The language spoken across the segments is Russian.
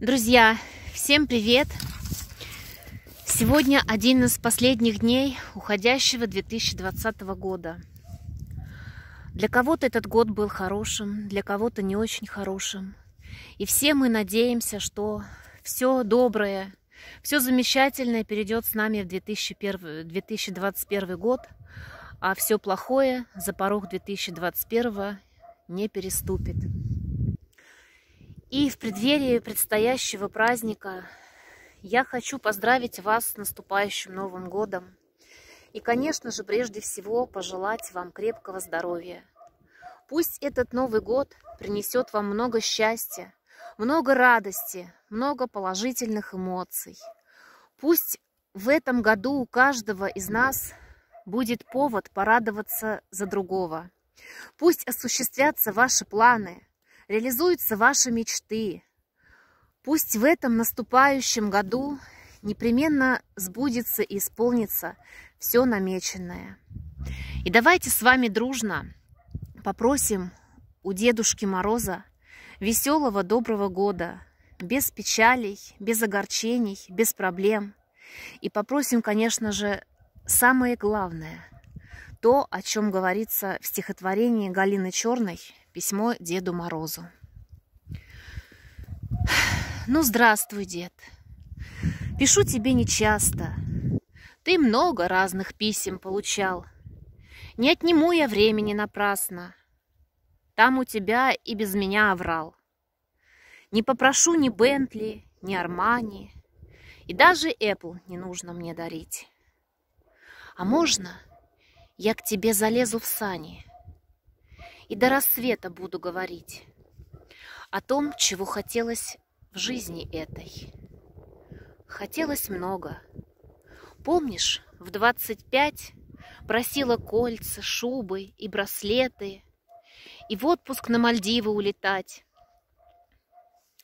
Друзья, всем привет! Сегодня один из последних дней уходящего 2020 года. Для кого-то этот год был хорошим, для кого-то не очень хорошим. И все мы надеемся, что все доброе, все замечательное перейдет с нами в 2001, 2021 год, а все плохое за порог 2021 не переступит. И в преддверии предстоящего праздника я хочу поздравить вас с наступающим Новым Годом. И, конечно же, прежде всего пожелать вам крепкого здоровья. Пусть этот Новый год принесет вам много счастья, много радости, много положительных эмоций. Пусть в этом году у каждого из нас будет повод порадоваться за другого. Пусть осуществятся ваши планы – реализуются ваши мечты. Пусть в этом наступающем году непременно сбудется и исполнится все намеченное. И давайте с вами дружно попросим у Дедушки Мороза веселого доброго года, без печалей, без огорчений, без проблем. И попросим, конечно же, самое главное, то, о чем говорится в стихотворении Галины Черной Письмо Деду Морозу. Ну, здравствуй, дед. Пишу тебе нечасто. Ты много разных писем получал. Не отниму я времени напрасно. Там у тебя и без меня оврал. Не попрошу ни Бентли, ни Армани, и даже Apple не нужно мне дарить. А можно я к тебе залезу в сани — и до рассвета буду говорить о том, чего хотелось в жизни этой. Хотелось много. Помнишь, в двадцать пять просила кольца, шубы и браслеты, и в отпуск на Мальдивы улетать.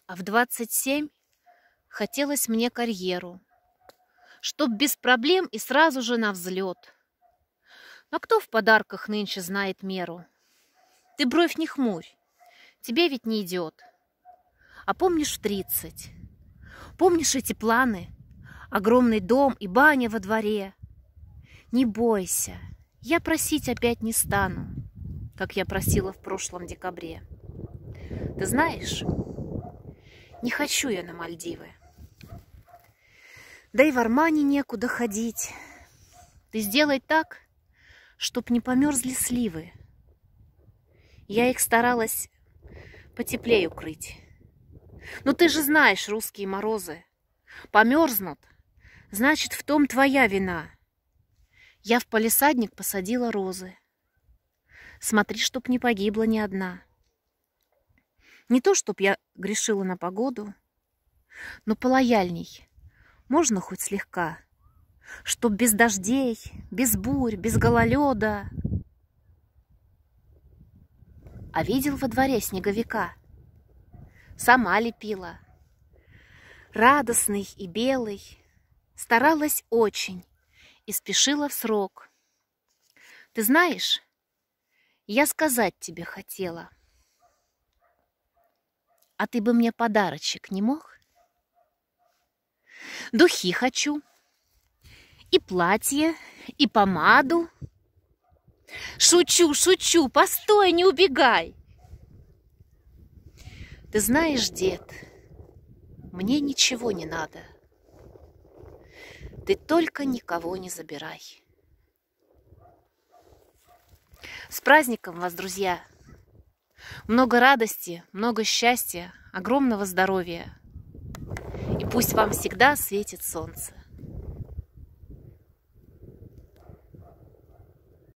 А в двадцать семь хотелось мне карьеру, чтоб без проблем и сразу же на взлет. Но кто в подарках нынче знает меру? Ты бровь не хмурь, тебе ведь не идет. А помнишь в тридцать? Помнишь эти планы? Огромный дом и баня во дворе. Не бойся, я просить опять не стану, как я просила в прошлом декабре. Ты знаешь, не хочу я на Мальдивы. Да и в Армане некуда ходить. Ты сделай так, чтоб не померзли сливы. Я их старалась потеплее укрыть. Но ты же знаешь русские морозы. Померзнут, значит, в том твоя вина. Я в палисадник посадила розы. Смотри, чтоб не погибла ни одна. Не то, чтоб я грешила на погоду, но полояльней. Можно хоть слегка. Чтоб без дождей, без бурь, без гололеда, а видел во дворе снеговика. Сама лепила. Радостный и белый, старалась очень и спешила в срок. Ты знаешь, я сказать тебе хотела. А ты бы мне подарочек не мог? Духи хочу, и платье, и помаду, Шучу, шучу, постой, не убегай. Ты знаешь, дед, мне ничего не надо. Ты только никого не забирай. С праздником вас, друзья! Много радости, много счастья, огромного здоровья. И пусть вам всегда светит солнце.